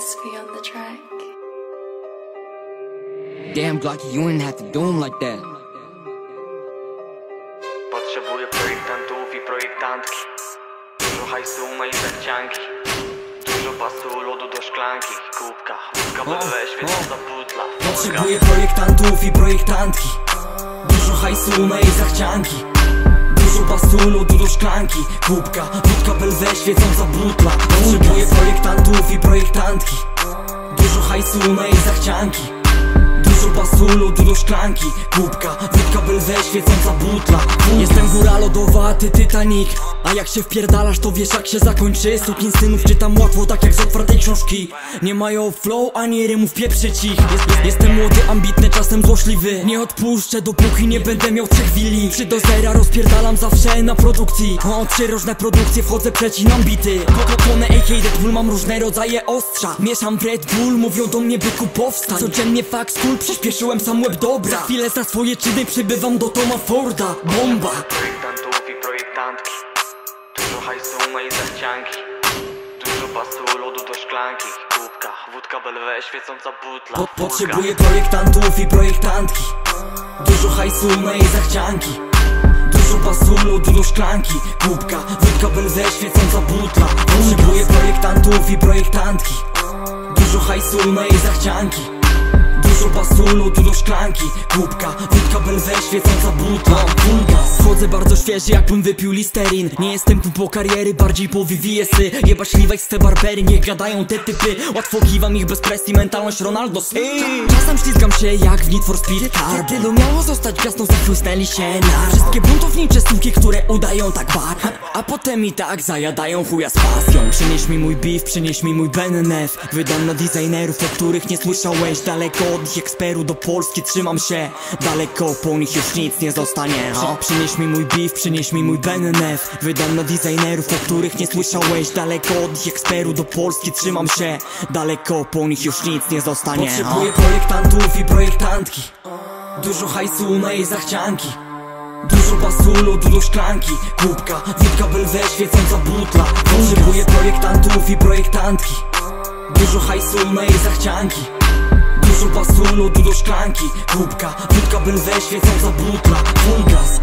SV on the track. Damn, Glocky, you didn't have to do him like that. Potrzebuję projektantów i projektantki. Dużo hajsu i zachcianki Dużo pasu, lodu do szklanki. Kubka, kubka BB, świecąca butla Potrzebuję projektantów i projektantki. Dużo hajsu na zachcianki Dużo basu, lodu do szklanki. Kubka, wódka, belwę, świecąca butla. Potrzebuję projektantów i projektantki. Dużo hajsu jej zachcianki. Dużo basu, lodu do szklanki. Kubka, wódka, belwę, świecąca butla. Jestem góra lodowa, a ty Titanic A jak się wpierdalasz, to wiesz jak się zakończy. Sukin synów czytam łatwo, tak jak z otwartej książki. Nie mają flow, ani rymów pieprzyć ich. Jest, jest, Jestem młody, ambitny, czasem złośliwy. Nie odpuszczę, dopóki nie będę miał trzech willi. Do zera rozpierdalam zawsze na produkcji. O trzy różne produkcje, wchodzę, przecinam bity. Konę AK Deadpool, mam różne rodzaje ostrza. Mieszam w Red Bull, mówią do mnie byku powstań Codziennie fax cool, przyspieszyłem sam łeb dobra. Za chwilę za swoje czyny przybywam do Toma Forda. Bomba Dużo pasu, lodu do szklanki. Kubka, wódka BLW, świecąca butla. Po, Potrzebuję projektantów i projektantki. Dużo hajsu na jej zachcianki. Dużo basu, lodu do szklanki. Kubka, wódka belwę, świecąca butla. Potrzebuję projektantów i projektantki. Dużo hajsu na jej zachcianki Dużo basu, lodu do szklanki. Kubka, wódka belwę, świecąca butla Wchodzę bardzo świeży, jakbym wypił listerin. Nie jestem tu po kariery, bardziej po VVS-y Jebać Levi's, te barbery, niech gadają te typy. Łatwo kiwam ich bez presji, mentalność Ronaldo. Czasem ślizgam się jak w Need for Speed Car. Tylu miało zostać gwiazdą, zachłysnęli się na Wszystkie buntownicze suki, które udają tak bar a potem i tak zajadają chuja z pasją. Przynieś mi mój beef, przynieś mi mój BNF Wydam na designerów, o których nie słyszałeś Daleko od ich eksperu do Polski trzymam się. Daleko po nich już nic nie zostanie no. Przynieś mi mój beef, przynieś mi mój BNF Wydam na designerów, o których nie słyszałeś. Daleko od ich eksperu do Polski trzymam się. Daleko po nich już nic nie zostanie Potrzebuję projektantów i projektantki. Dużo hajsu na jej zachcianki. Dużo basu, lodu do szklanki. Kubka, wódka, belwę, świecąca butla. Potrzebuję projektantów i projektantki. Dużo hajsu na jej zachcianki Dużo basu, lodu do szklanki. Kubka, wódka, belwę, świecąca butla. Full gas